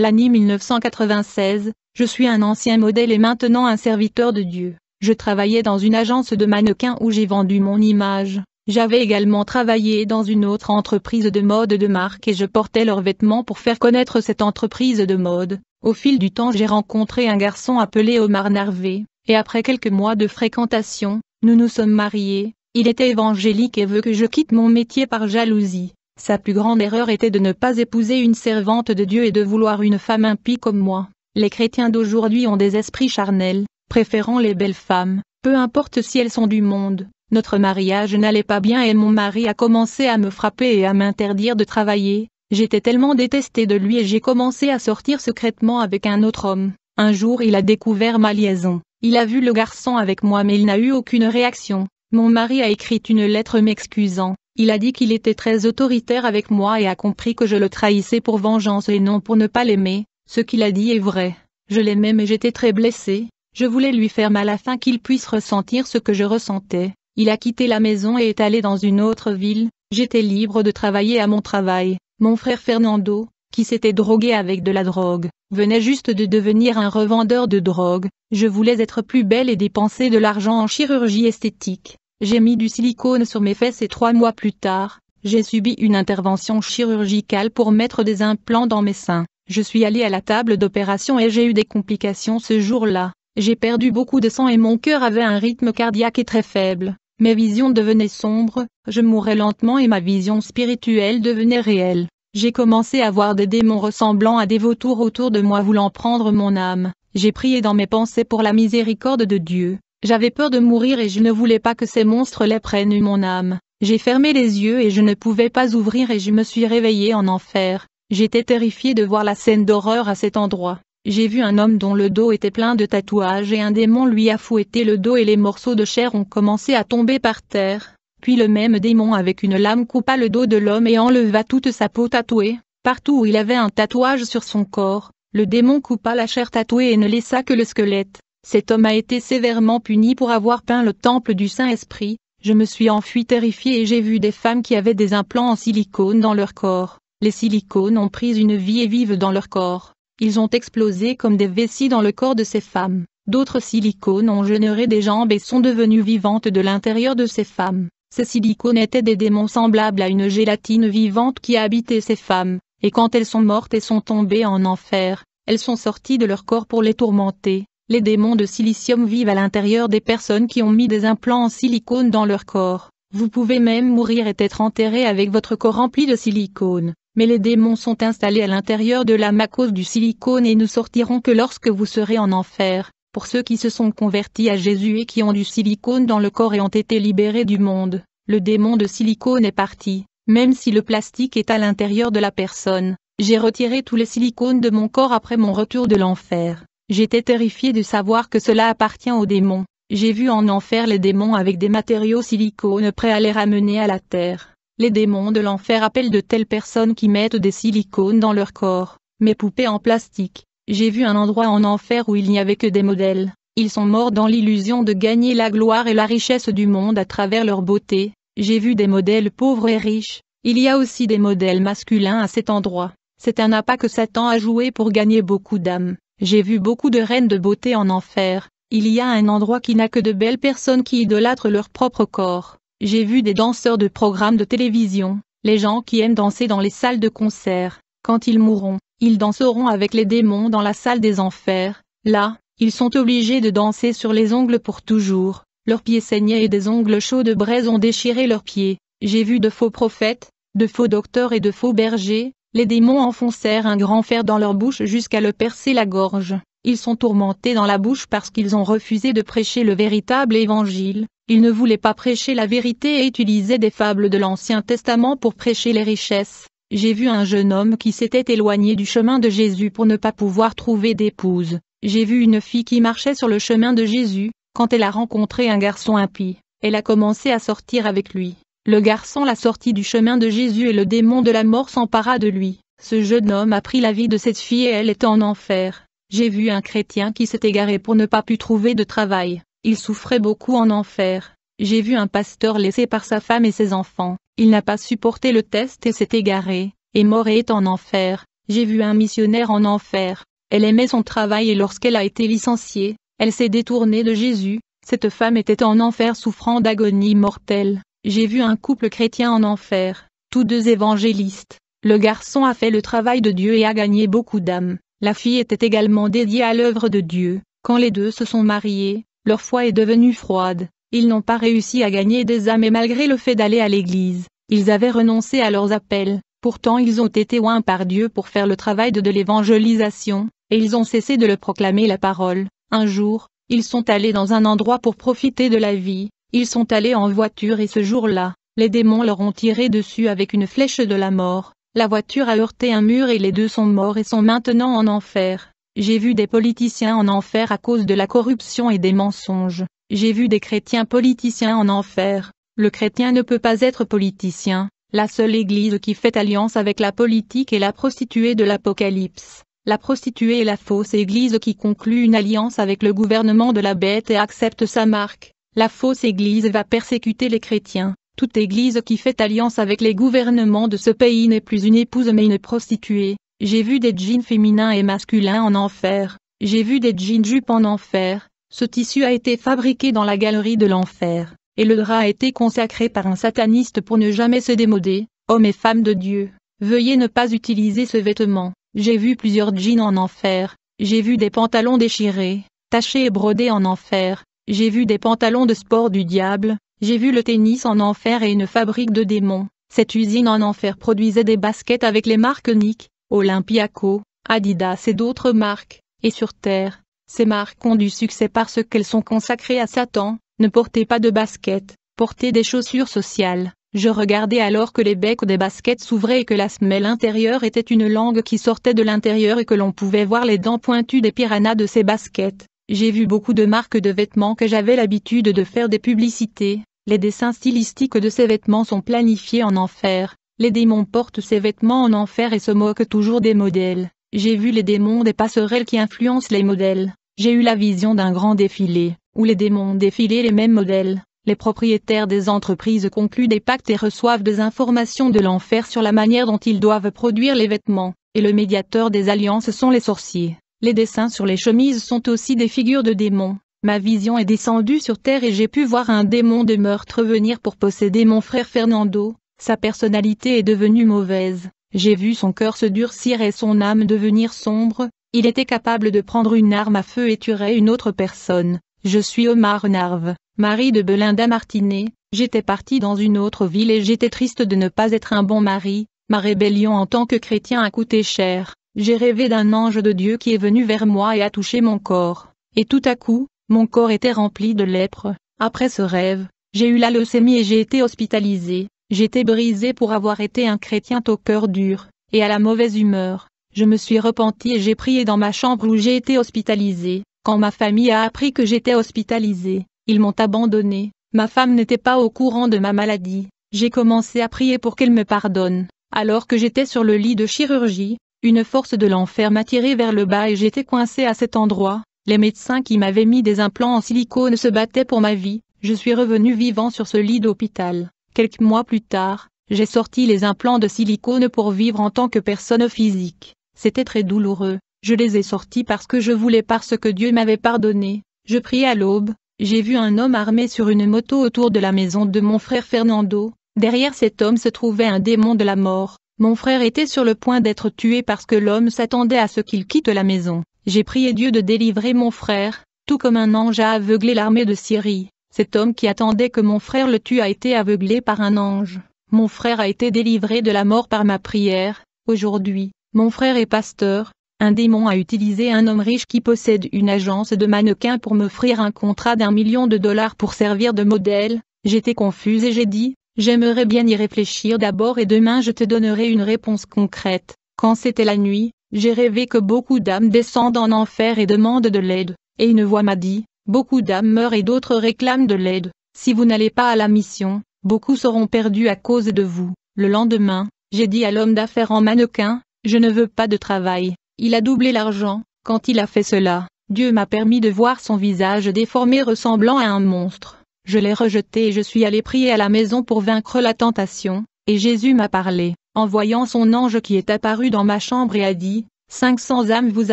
L'année 1996, je suis un ancien modèle et maintenant un serviteur de Dieu. Je travaillais dans une agence de mannequins où j'ai vendu mon image. J'avais également travaillé dans une autre entreprise de mode de marque et je portais leurs vêtements pour faire connaître cette entreprise de mode. Au fil du temps j'ai rencontré un garçon appelé Omar Narvé, et après quelques mois de fréquentation, nous nous sommes mariés, il était évangélique et veut que je quitte mon métier par jalousie. Sa plus grande erreur était de ne pas épouser une servante de Dieu et de vouloir une femme impie comme moi. Les chrétiens d'aujourd'hui ont des esprits charnels, préférant les belles femmes, peu importe si elles sont du monde. Notre mariage n'allait pas bien et mon mari a commencé à me frapper et à m'interdire de travailler. J'étais tellement détestée de lui et j'ai commencé à sortir secrètement avec un autre homme. Un jour il a découvert ma liaison. Il a vu le garçon avec moi mais il n'a eu aucune réaction. Mon mari a écrit une lettre m'excusant. Il a dit qu'il était très autoritaire avec moi et a compris que je le trahissais pour vengeance et non pour ne pas l'aimer. Ce qu'il a dit est vrai. Je l'aimais mais j'étais très blessée. Je voulais lui faire mal afin qu'il puisse ressentir ce que je ressentais. Il a quitté la maison et est allé dans une autre ville, j'étais libre de travailler à mon travail. Mon frère Fernando, qui s'était drogué avec de la drogue, venait juste de devenir un revendeur de drogue. Je voulais être plus belle et dépenser de l'argent en chirurgie esthétique. J'ai mis du silicone sur mes fesses et trois mois plus tard, j'ai subi une intervention chirurgicale pour mettre des implants dans mes seins. Je suis allé à la table d'opération et j'ai eu des complications ce jour-là. J'ai perdu beaucoup de sang et mon cœur avait un rythme cardiaque très faible. Mes visions devenaient sombres, je mourais lentement et ma vision spirituelle devenait réelle. J'ai commencé à voir des démons ressemblant à des vautours autour de moi voulant prendre mon âme. J'ai prié dans mes pensées pour la miséricorde de Dieu. J'avais peur de mourir et je ne voulais pas que ces monstres les prennent mon âme. J'ai fermé les yeux et je ne pouvais pas ouvrir et je me suis réveillé en enfer. J'étais terrifié de voir la scène d'horreur à cet endroit. J'ai vu un homme dont le dos était plein de tatouages et un démon lui a fouetté le dos et les morceaux de chair ont commencé à tomber par terre. Puis le même démon avec une lame coupa le dos de l'homme et enleva toute sa peau tatouée. Partout où il avait un tatouage sur son corps, le démon coupa la chair tatouée et ne laissa que le squelette. Cet homme a été sévèrement puni pour avoir peint le temple du Saint-Esprit. Je me suis enfui terrifié et j'ai vu des femmes qui avaient des implants en silicone dans leur corps. Les silicones ont pris une vie et vivent dans leur corps. Ils ont explosé comme des vessies dans le corps de ces femmes. D'autres silicones ont généré des jambes et sont devenues vivantes de l'intérieur de ces femmes. Ces silicones étaient des démons semblables à une gélatine vivante qui a ces femmes, et quand elles sont mortes et sont tombées en enfer, elles sont sorties de leur corps pour les tourmenter. Les démons de silicium vivent à l'intérieur des personnes qui ont mis des implants en silicone dans leur corps. Vous pouvez même mourir et être enterré avec votre corps rempli de silicone mais les démons sont installés à l'intérieur de l'âme à cause du silicone et ne sortiront que lorsque vous serez en enfer. Pour ceux qui se sont convertis à Jésus et qui ont du silicone dans le corps et ont été libérés du monde, le démon de silicone est parti, même si le plastique est à l'intérieur de la personne. J'ai retiré tous les silicones de mon corps après mon retour de l'enfer. J'étais terrifié de savoir que cela appartient aux démons. J'ai vu en enfer les démons avec des matériaux silicone prêts à les ramener à la terre. Les démons de l'enfer appellent de telles personnes qui mettent des silicones dans leur corps, mes poupées en plastique. J'ai vu un endroit en enfer où il n'y avait que des modèles. Ils sont morts dans l'illusion de gagner la gloire et la richesse du monde à travers leur beauté. J'ai vu des modèles pauvres et riches. Il y a aussi des modèles masculins à cet endroit. C'est un appât que Satan a joué pour gagner beaucoup d'âmes. J'ai vu beaucoup de reines de beauté en enfer. Il y a un endroit qui n'a que de belles personnes qui idolâtrent leur propre corps. J'ai vu des danseurs de programmes de télévision, les gens qui aiment danser dans les salles de concert. Quand ils mourront, ils danseront avec les démons dans la salle des enfers. Là, ils sont obligés de danser sur les ongles pour toujours. Leurs pieds saignaient et des ongles chauds de braise ont déchiré leurs pieds. J'ai vu de faux prophètes, de faux docteurs et de faux bergers. Les démons enfoncèrent un grand fer dans leur bouche jusqu'à le percer la gorge. Ils sont tourmentés dans la bouche parce qu'ils ont refusé de prêcher le véritable évangile. Il ne voulait pas prêcher la vérité et utilisait des fables de l'Ancien Testament pour prêcher les richesses. J'ai vu un jeune homme qui s'était éloigné du chemin de Jésus pour ne pas pouvoir trouver d'épouse. J'ai vu une fille qui marchait sur le chemin de Jésus, quand elle a rencontré un garçon impie, elle a commencé à sortir avec lui. Le garçon l'a sorti du chemin de Jésus et le démon de la mort s'empara de lui. Ce jeune homme a pris la vie de cette fille et elle était en enfer. J'ai vu un chrétien qui s'est égaré pour ne pas pu trouver de travail. Il souffrait beaucoup en enfer. J'ai vu un pasteur laissé par sa femme et ses enfants. Il n'a pas supporté le test et s'est égaré, est mort et est en enfer. J'ai vu un missionnaire en enfer. Elle aimait son travail et lorsqu'elle a été licenciée, elle s'est détournée de Jésus. Cette femme était en enfer souffrant d'agonie mortelle. J'ai vu un couple chrétien en enfer, tous deux évangélistes. Le garçon a fait le travail de Dieu et a gagné beaucoup d'âmes. La fille était également dédiée à l'œuvre de Dieu. Quand les deux se sont mariés, leur foi est devenue froide. Ils n'ont pas réussi à gagner des âmes et malgré le fait d'aller à l'église, ils avaient renoncé à leurs appels. Pourtant ils ont été oints par Dieu pour faire le travail de, de l'évangélisation, et ils ont cessé de le proclamer la parole. Un jour, ils sont allés dans un endroit pour profiter de la vie, ils sont allés en voiture et ce jour-là, les démons leur ont tiré dessus avec une flèche de la mort. La voiture a heurté un mur et les deux sont morts et sont maintenant en enfer. J'ai vu des politiciens en enfer à cause de la corruption et des mensonges. J'ai vu des chrétiens politiciens en enfer. Le chrétien ne peut pas être politicien. La seule église qui fait alliance avec la politique est la prostituée de l'Apocalypse. La prostituée est la fausse église qui conclut une alliance avec le gouvernement de la bête et accepte sa marque. La fausse église va persécuter les chrétiens. Toute église qui fait alliance avec les gouvernements de ce pays n'est plus une épouse mais une prostituée. J'ai vu des jeans féminins et masculins en enfer. J'ai vu des jeans jupes en enfer. Ce tissu a été fabriqué dans la galerie de l'enfer, et le drap a été consacré par un sataniste pour ne jamais se démoder. Hommes et femmes de Dieu, veuillez ne pas utiliser ce vêtement. J'ai vu plusieurs jeans en enfer. J'ai vu des pantalons déchirés, tachés et brodés en enfer. J'ai vu des pantalons de sport du diable. J'ai vu le tennis en enfer et une fabrique de démons. Cette usine en enfer produisait des baskets avec les marques Nike, Olympiaco, Adidas et d'autres marques, et sur Terre, ces marques ont du succès parce qu'elles sont consacrées à Satan, ne portez pas de baskets, portez des chaussures sociales. Je regardais alors que les becs des baskets s'ouvraient et que la semelle intérieure était une langue qui sortait de l'intérieur et que l'on pouvait voir les dents pointues des piranhas de ces baskets. J'ai vu beaucoup de marques de vêtements que j'avais l'habitude de faire des publicités. Les dessins stylistiques de ces vêtements sont planifiés en enfer, les démons portent ces vêtements en enfer et se moquent toujours des modèles. J'ai vu les démons des passerelles qui influencent les modèles. J'ai eu la vision d'un grand défilé, où les démons défilaient les mêmes modèles. Les propriétaires des entreprises concluent des pactes et reçoivent des informations de l'enfer sur la manière dont ils doivent produire les vêtements, et le médiateur des alliances sont les sorciers. Les dessins sur les chemises sont aussi des figures de démons. Ma vision est descendue sur terre et j'ai pu voir un démon de meurtre venir pour posséder mon frère Fernando, sa personnalité est devenue mauvaise. J'ai vu son cœur se durcir et son âme devenir sombre. Il était capable de prendre une arme à feu et tuerait une autre personne. Je suis Omar Narve, mari de Belinda Martinet. J'étais parti dans une autre ville et j'étais triste de ne pas être un bon mari. Ma rébellion en tant que chrétien a coûté cher. J'ai rêvé d'un ange de Dieu qui est venu vers moi et a touché mon corps. Et tout à coup, mon corps était rempli de lèpre. Après ce rêve, j'ai eu la leucémie et j'ai été hospitalisé. J'étais brisé pour avoir été un chrétien au cœur dur, et à la mauvaise humeur. Je me suis repenti et j'ai prié dans ma chambre où j'ai été hospitalisé. Quand ma famille a appris que j'étais hospitalisé, ils m'ont abandonné. Ma femme n'était pas au courant de ma maladie. J'ai commencé à prier pour qu'elle me pardonne. Alors que j'étais sur le lit de chirurgie, une force de l'enfer m'a tiré vers le bas et j'étais coincé à cet endroit. Les médecins qui m'avaient mis des implants en silicone se battaient pour ma vie. Je suis revenu vivant sur ce lit d'hôpital. Quelques mois plus tard, j'ai sorti les implants de silicone pour vivre en tant que personne physique. C'était très douloureux. Je les ai sortis parce que je voulais parce que Dieu m'avait pardonné. Je priais à l'aube. J'ai vu un homme armé sur une moto autour de la maison de mon frère Fernando. Derrière cet homme se trouvait un démon de la mort. Mon frère était sur le point d'être tué parce que l'homme s'attendait à ce qu'il quitte la maison. J'ai prié Dieu de délivrer mon frère, tout comme un ange a aveuglé l'armée de Syrie. Cet homme qui attendait que mon frère le tue a été aveuglé par un ange. Mon frère a été délivré de la mort par ma prière. Aujourd'hui, mon frère est pasteur. Un démon a utilisé un homme riche qui possède une agence de mannequins pour m'offrir un contrat d'un million de dollars pour servir de modèle. J'étais confuse et j'ai dit, j'aimerais bien y réfléchir d'abord et demain je te donnerai une réponse concrète. Quand c'était la nuit, j'ai rêvé que beaucoup d'âmes descendent en enfer et demandent de l'aide, et une voix m'a dit, Beaucoup d'âmes meurent et d'autres réclament de l'aide. Si vous n'allez pas à la mission, beaucoup seront perdus à cause de vous. Le lendemain, j'ai dit à l'homme d'affaires en mannequin, je ne veux pas de travail. Il a doublé l'argent. Quand il a fait cela, Dieu m'a permis de voir son visage déformé ressemblant à un monstre. Je l'ai rejeté et je suis allé prier à la maison pour vaincre la tentation. Et Jésus m'a parlé, en voyant son ange qui est apparu dans ma chambre et a dit, 500 âmes vous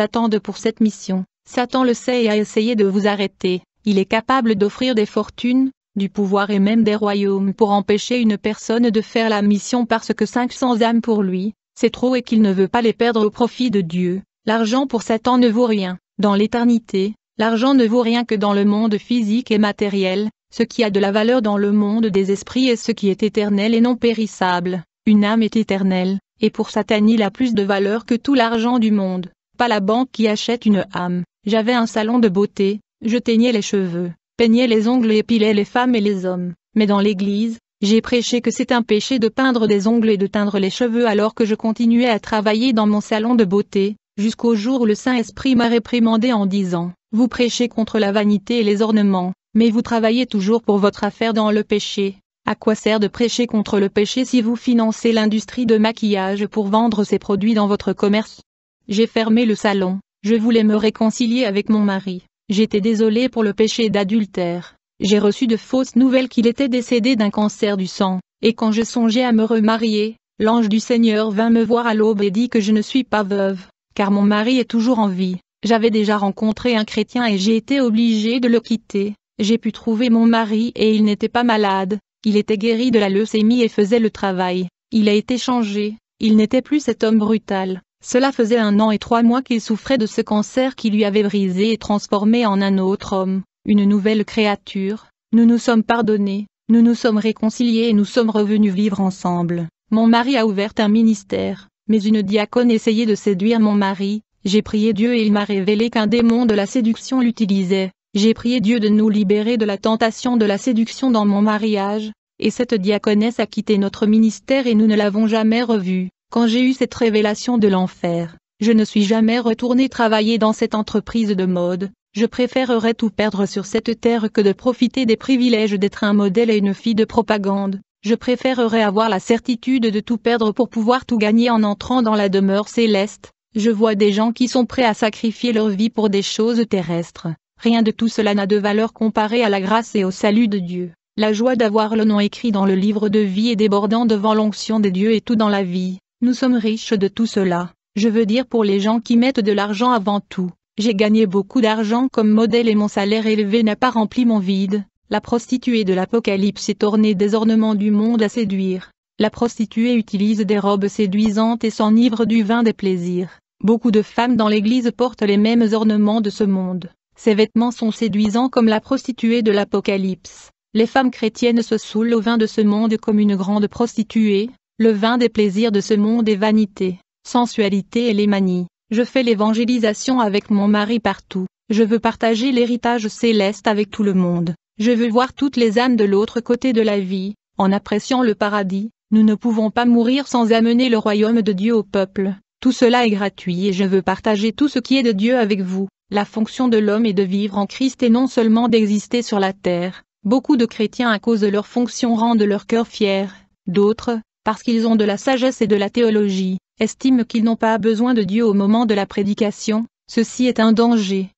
attendent pour cette mission. Satan le sait et a essayé de vous arrêter. Il est capable d'offrir des fortunes, du pouvoir et même des royaumes pour empêcher une personne de faire la mission parce que 500 âmes pour lui, c'est trop et qu'il ne veut pas les perdre au profit de Dieu. L'argent pour Satan ne vaut rien. Dans l'éternité, l'argent ne vaut rien que dans le monde physique et matériel, ce qui a de la valeur dans le monde des esprits est ce qui est éternel et non périssable. Une âme est éternelle, et pour Satan il a plus de valeur que tout l'argent du monde. Pas la banque qui achète une âme. J'avais un salon de beauté, je teignais les cheveux, peignais les ongles et épilais les femmes et les hommes. Mais dans l'église, j'ai prêché que c'est un péché de peindre des ongles et de teindre les cheveux alors que je continuais à travailler dans mon salon de beauté, jusqu'au jour où le Saint-Esprit m'a réprimandé en disant, Vous prêchez contre la vanité et les ornements, mais vous travaillez toujours pour votre affaire dans le péché. À quoi sert de prêcher contre le péché si vous financez l'industrie de maquillage pour vendre ces produits dans votre commerce? J'ai fermé le salon, je voulais me réconcilier avec mon mari. J'étais désolée pour le péché d'adultère. J'ai reçu de fausses nouvelles qu'il était décédé d'un cancer du sang, et quand je songeais à me remarier, l'ange du Seigneur vint me voir à l'aube et dit que je ne suis pas veuve, car mon mari est toujours en vie. J'avais déjà rencontré un chrétien et j'ai été obligée de le quitter. J'ai pu trouver mon mari et il n'était pas malade, il était guéri de la leucémie et faisait le travail. Il a été changé, il n'était plus cet homme brutal. Cela faisait un an et trois mois qu'il souffrait de ce cancer qui lui avait brisé et transformé en un autre homme, une nouvelle créature. Nous nous sommes pardonnés, nous nous sommes réconciliés et nous sommes revenus vivre ensemble. Mon mari a ouvert un ministère, mais une diaconne essayait de séduire mon mari. J'ai prié Dieu et il m'a révélé qu'un démon de la séduction l'utilisait. J'ai prié Dieu de nous libérer de la tentation de la séduction dans mon mariage, et cette diaconesse a quitté notre ministère et nous ne l'avons jamais revue. Quand j'ai eu cette révélation de l'enfer, je ne suis jamais retourné travailler dans cette entreprise de mode, je préférerais tout perdre sur cette terre que de profiter des privilèges d'être un modèle et une fille de propagande. Je préférerais avoir la certitude de tout perdre pour pouvoir tout gagner en entrant dans la demeure céleste. Je vois des gens qui sont prêts à sacrifier leur vie pour des choses terrestres. Rien de tout cela n'a de valeur comparée à la grâce et au salut de Dieu. La joie d'avoir le nom écrit dans le livre de vie et débordant devant l'onction des dieux et tout dans la vie. Nous sommes riches de tout cela. Je veux dire pour les gens qui mettent de l'argent avant tout. J'ai gagné beaucoup d'argent comme modèle et mon salaire élevé n'a pas rempli mon vide. La prostituée de l'Apocalypse est ornée des ornements du monde à séduire. La prostituée utilise des robes séduisantes et s'enivre du vin des plaisirs. Beaucoup de femmes dans l'église portent les mêmes ornements de ce monde. Ces vêtements sont séduisants comme la prostituée de l'Apocalypse. Les femmes chrétiennes se saoulent au vin de ce monde comme une grande prostituée, le vin des plaisirs de ce monde est vanité, sensualité et les manies. Je fais l'évangélisation avec mon mari partout. Je veux partager l'héritage céleste avec tout le monde. Je veux voir toutes les âmes de l'autre côté de la vie, en appréciant le paradis. Nous ne pouvons pas mourir sans amener le royaume de Dieu au peuple. Tout cela est gratuit et je veux partager tout ce qui est de Dieu avec vous. La fonction de l'homme est de vivre en Christ et non seulement d'exister sur la terre. Beaucoup de chrétiens à cause de leur fonction rendent leur cœur fier. D'autres, parce qu'ils ont de la sagesse et de la théologie, estiment qu'ils n'ont pas besoin de Dieu au moment de la prédication, ceci est un danger.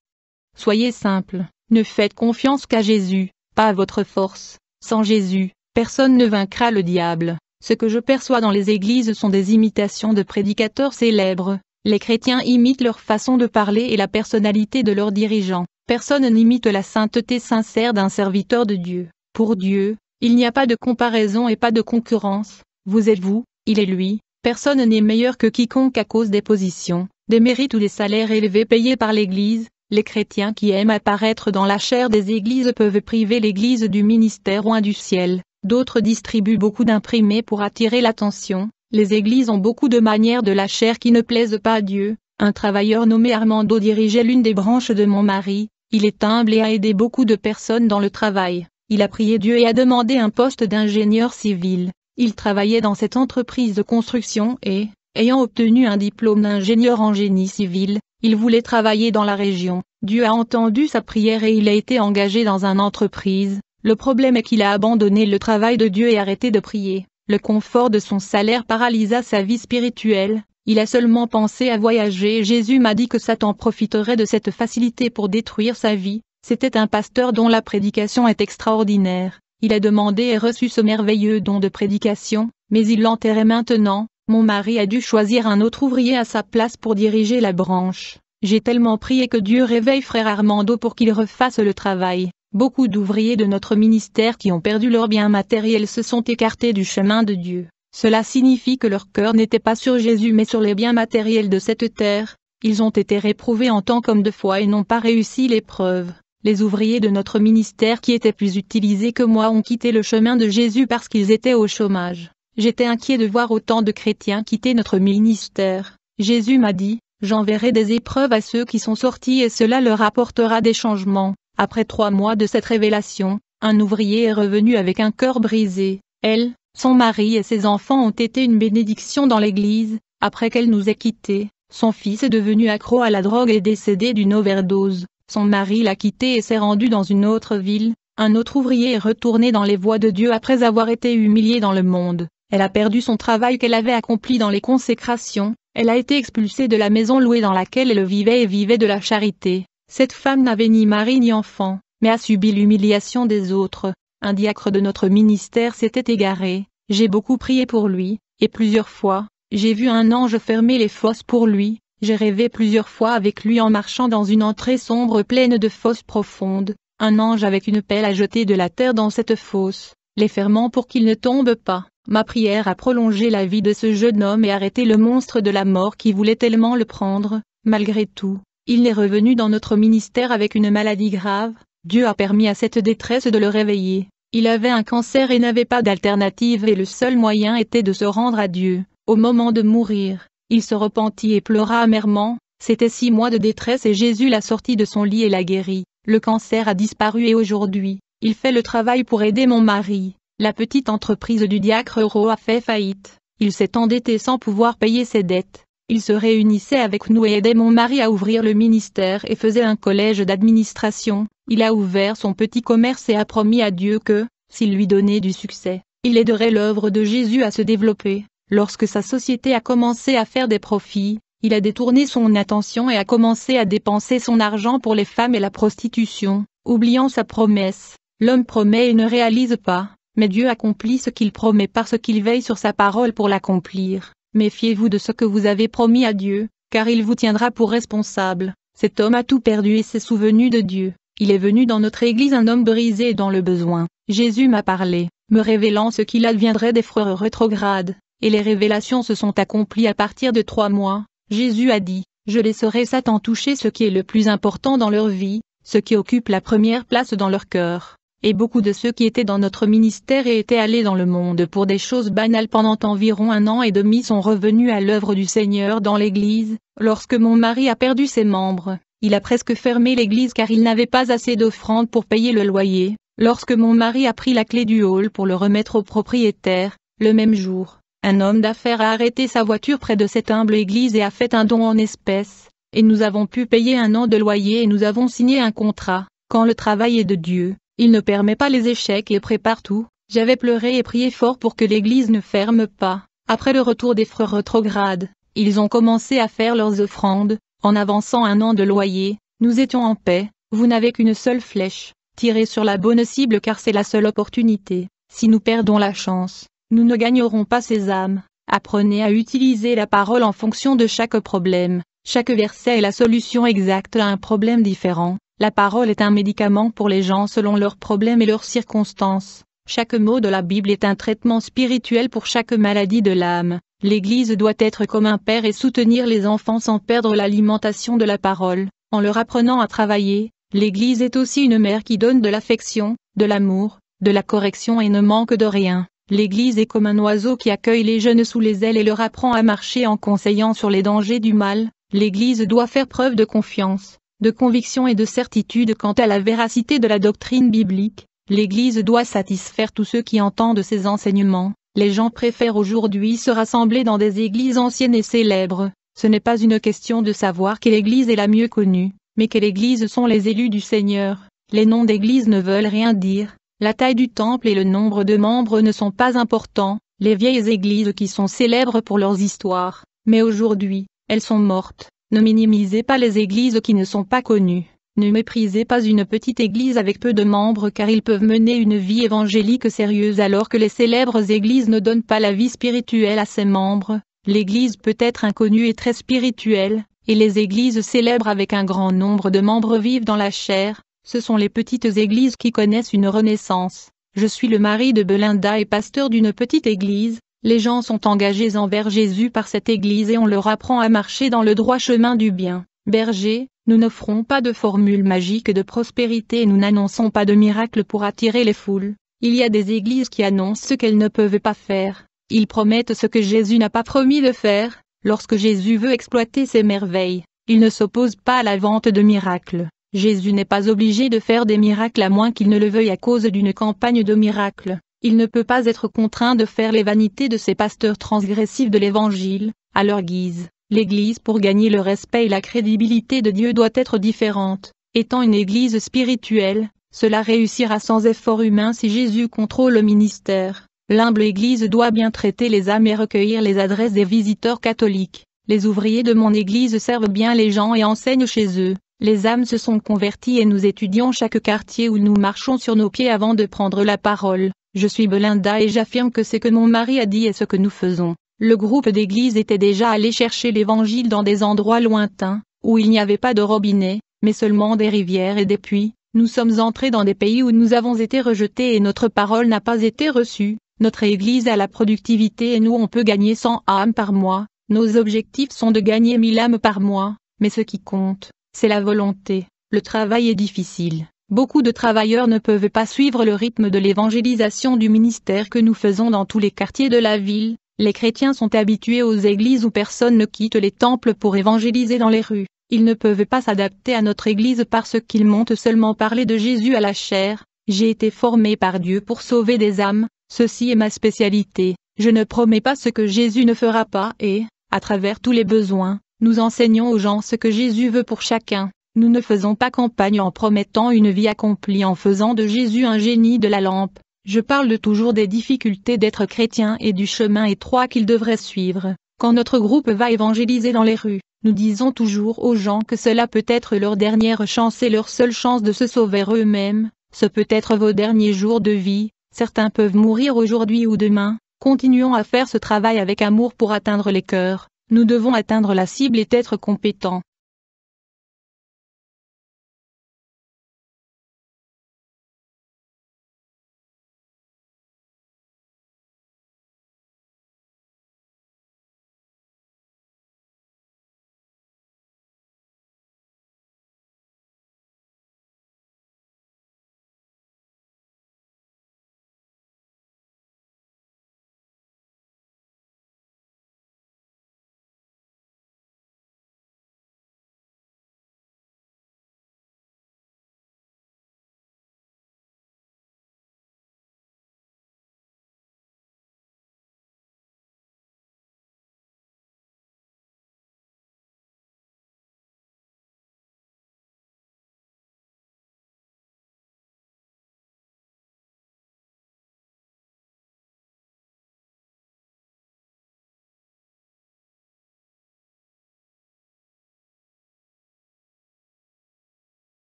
Soyez simple, ne faites confiance qu'à Jésus, pas à votre force. Sans Jésus, personne ne vaincra le diable. Ce que je perçois dans les églises sont des imitations de prédicateurs célèbres. Les chrétiens imitent leur façon de parler et la personnalité de leurs dirigeants. Personne n'imite la sainteté sincère d'un serviteur de Dieu. Pour Dieu, il n'y a pas de comparaison et pas de concurrence. Vous êtes vous, il est lui, personne n'est meilleur que quiconque à cause des positions, des mérites ou des salaires élevés payés par l'Église. Les chrétiens qui aiment apparaître dans la chair des églises peuvent priver l'Église du ministère oint du ciel. D'autres distribuent beaucoup d'imprimés pour attirer l'attention. Les églises ont beaucoup de manières de la chair qui ne plaisent pas à Dieu. Un travailleur nommé Armando dirigeait l'une des branches de mon mari. Il est humble et a aidé beaucoup de personnes dans le travail. Il a prié Dieu et a demandé un poste d'ingénieur civil. Il travaillait dans cette entreprise de construction et, ayant obtenu un diplôme d'ingénieur en génie civil, il voulait travailler dans la région. Dieu a entendu sa prière et il a été engagé dans une entreprise. Le problème est qu'il a abandonné le travail de Dieu et arrêté de prier. Le confort de son salaire paralysa sa vie spirituelle. Il a seulement pensé à voyager et Jésus m'a dit que Satan profiterait de cette facilité pour détruire sa vie. C'était un pasteur dont la prédication est extraordinaire. il a demandé et reçu ce merveilleux don de prédication, mais il l'enterrait maintenant, mon mari a dû choisir un autre ouvrier à sa place pour diriger la branche. J'ai tellement prié que Dieu réveille frère Armando pour qu'il refasse le travail. Beaucoup d'ouvriers de notre ministère qui ont perdu leurs biens matériels se sont écartés du chemin de Dieu. Cela signifie que leur cœur n'était pas sur Jésus mais sur les biens matériels de cette terre, ils ont été réprouvés en tant qu'hommes de foi et n'ont pas réussi l'épreuve. Les ouvriers de notre ministère qui étaient plus utilisés que moi ont quitté le chemin de Jésus parce qu'ils étaient au chômage. J'étais inquiet de voir autant de chrétiens quitter notre ministère. Jésus m'a dit, J'enverrai des épreuves à ceux qui sont sortis et cela leur apportera des changements. Après trois mois de cette révélation, un ouvrier est revenu avec un cœur brisé. Elle, son mari et ses enfants ont été une bénédiction dans l'église, après qu'elle nous ait quittés. Son fils est devenu accro à la drogue et décédé d'une overdose. Son mari l'a quitté et s'est rendu dans une autre ville. Un autre ouvrier est retourné dans les voies de Dieu après avoir été humilié dans le monde. Elle a perdu son travail qu'elle avait accompli dans les consécrations, elle a été expulsée de la maison louée dans laquelle elle vivait et vivait de la charité. Cette femme n'avait ni mari ni enfant, mais a subi l'humiliation des autres. Un diacre de notre ministère s'était égaré, j'ai beaucoup prié pour lui, et plusieurs fois, j'ai vu un ange fermer les fosses pour lui, j'ai rêvé plusieurs fois avec lui en marchant dans une entrée sombre pleine de fosses profondes, un ange avec une pelle a jeté de la terre dans cette fosse, les fermant pour qu'il ne tombe pas. Ma prière a prolongé la vie de ce jeune homme et arrêté le monstre de la mort qui voulait tellement le prendre, malgré tout. Il est revenu dans notre ministère avec une maladie grave, Dieu a permis à cette détresse de le réveiller. Il avait un cancer et n'avait pas d'alternative et le seul moyen était de se rendre à Dieu. Au moment de mourir, il se repentit et pleura amèrement, c'était six mois de détresse et Jésus l'a sorti de son lit et l'a guéri. Le cancer a disparu et aujourd'hui, il fait le travail pour aider mon mari. La petite entreprise du diacre Euro a fait faillite. Il s'est endetté sans pouvoir payer ses dettes. Il se réunissait avec nous et aidait mon mari à ouvrir le ministère et faisait un collège d'administration. Il a ouvert son petit commerce et a promis à Dieu que, s'il lui donnait du succès, il aiderait l'œuvre de Jésus à se développer. Lorsque sa société a commencé à faire des profits, il a détourné son attention et a commencé à dépenser son argent pour les femmes et la prostitution, oubliant sa promesse. L'homme promet et ne réalise pas mais Dieu accomplit ce qu'il promet parce qu'il veille sur sa parole pour l'accomplir. Méfiez-vous de ce que vous avez promis à Dieu, car il vous tiendra pour responsable. Cet homme a tout perdu et s'est souvenu de Dieu. Il est venu dans notre église un homme brisé et dans le besoin. Jésus m'a parlé, me révélant ce qu'il adviendrait des frères rétrogrades, et les révélations se sont accomplies à partir de trois mois. Jésus a dit, je laisserai Satan toucher ce qui est le plus important dans leur vie, ce qui occupe la première place dans leur cœur et beaucoup de ceux qui étaient dans notre ministère et étaient allés dans le monde pour des choses banales pendant environ un an et demi sont revenus à l'œuvre du Seigneur dans l'Église. Lorsque mon mari a perdu ses membres, il a presque fermé l'Église car il n'avait pas assez d'offrandes pour payer le loyer. Lorsque mon mari a pris la clé du hall pour le remettre au propriétaire, le même jour, un homme d'affaires a arrêté sa voiture près de cette humble église et a fait un don en espèces, et nous avons pu payer un an de loyer et nous avons signé un contrat. Quand le travail est de Dieu, il ne permet pas les échecs et prépare tout. J'avais pleuré et prié fort pour que l'église ne ferme pas. Après le retour des frères rétrogrades, ils ont commencé à faire leurs offrandes, en avançant un an de loyer, nous étions en paix, vous n'avez qu'une seule flèche, tirez sur la bonne cible car c'est la seule opportunité. Si nous perdons la chance, nous ne gagnerons pas ces âmes. Apprenez à utiliser la parole en fonction de chaque problème. Chaque verset est la solution exacte à un problème différent. La parole est un médicament pour les gens selon leurs problèmes et leurs circonstances. Chaque mot de la Bible est un traitement spirituel pour chaque maladie de l'âme. L'Église doit être comme un père et soutenir les enfants sans perdre l'alimentation de la parole, en leur apprenant à travailler. L'Église est aussi une mère qui donne de l'affection, de l'amour, de la correction et ne manque de rien. L'Église est comme un oiseau qui accueille les jeunes sous les ailes et leur apprend à marcher en conseillant sur les dangers du mal. L'Église doit faire preuve de confiance, de conviction et de certitude quant à la véracité de la doctrine biblique, l'Église doit satisfaire tous ceux qui entendent ces enseignements. Les gens préfèrent aujourd'hui se rassembler dans des églises anciennes et célèbres. Ce n'est pas une question de savoir quelle église est la mieux connue, mais quelle église sont les élus du Seigneur. Les noms d'églises ne veulent rien dire. La taille du temple et le nombre de membres ne sont pas importants. Les vieilles églises qui sont célèbres pour leurs histoires, mais aujourd'hui, elles sont mortes. Ne minimisez pas les églises qui ne sont pas connues. Ne méprisez pas une petite église avec peu de membres car ils peuvent mener une vie évangélique sérieuse alors que les célèbres églises ne donnent pas la vie spirituelle à ses membres. L'église peut être inconnue et très spirituelle, et les églises célèbres avec un grand nombre de membres vivent dans la chair, ce sont les petites églises qui connaissent une renaissance. Je suis le mari de Belinda et pasteur d'une petite église, les gens sont engagés envers Jésus par cette église et on leur apprend à marcher dans le droit chemin du bien. Berger, nous n'offrons pas de formule magique de prospérité et nous n'annonçons pas de miracles pour attirer les foules. Il y a des églises qui annoncent ce qu'elles ne peuvent pas faire. Ils promettent ce que Jésus n'a pas promis de faire. Lorsque Jésus veut exploiter ses merveilles, il ne s'oppose pas à la vente de miracles. Jésus n'est pas obligé de faire des miracles à moins qu'il ne le veuille à cause d'une campagne de miracles. Il ne peut pas être contraint de faire les vanités de ces pasteurs transgressifs de l'Évangile, à leur guise. L'Église pour gagner le respect et la crédibilité de Dieu doit être différente. Étant une Église spirituelle, cela réussira sans effort humain si Jésus contrôle le ministère. L'humble Église doit bien traiter les âmes et recueillir les adresses des visiteurs catholiques. Les ouvriers de mon Église servent bien les gens et enseignent chez eux. Les âmes se sont converties et nous étudions chaque quartier où nous marchons sur nos pieds avant de prendre la parole. Je suis Belinda et j'affirme que ce que mon mari a dit est ce que nous faisons. Le groupe d'église était déjà allé chercher l'évangile dans des endroits lointains, où il n'y avait pas de robinet, mais seulement des rivières et des puits. Nous sommes entrés dans des pays où nous avons été rejetés et notre parole n'a pas été reçue. Notre église a la productivité et nous on peut gagner 100 âmes par mois. Nos objectifs sont de gagner 1000 âmes par mois, mais ce qui compte, c'est la volonté. Le travail est difficile. Beaucoup de travailleurs ne peuvent pas suivre le rythme de l'évangélisation du ministère que nous faisons dans tous les quartiers de la ville, les chrétiens sont habitués aux églises où personne ne quitte les temples pour évangéliser dans les rues. Ils ne peuvent pas s'adapter à notre église parce qu'ils montent seulement parler de Jésus à la chair. J'ai été formé par Dieu pour sauver des âmes, ceci est ma spécialité. Je ne promets pas ce que Jésus ne fera pas et, à travers tous les besoins, nous enseignons aux gens ce que Jésus veut pour chacun. Nous ne faisons pas campagne en promettant une vie accomplie en faisant de Jésus un génie de la lampe. Je parle toujours des difficultés d'être chrétien et du chemin étroit qu'ils devraient suivre. Quand notre groupe va évangéliser dans les rues, nous disons toujours aux gens que cela peut être leur dernière chance et leur seule chance de se sauver eux-mêmes, ce peut être vos derniers jours de vie, certains peuvent mourir aujourd'hui ou demain, continuons à faire ce travail avec amour pour atteindre les cœurs, nous devons atteindre la cible et être compétents.